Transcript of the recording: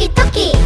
toki toki